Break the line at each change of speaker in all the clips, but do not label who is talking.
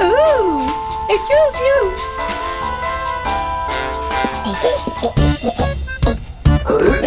Ooh, it's you, you.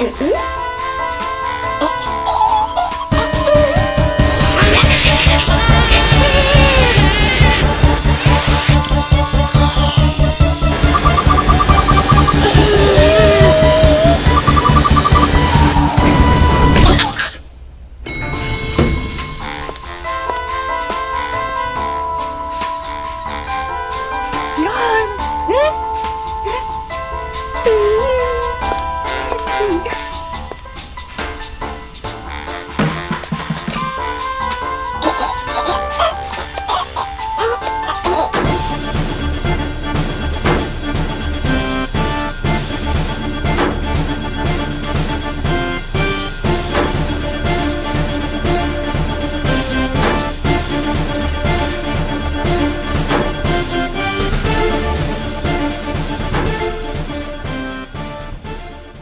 うんえっえっ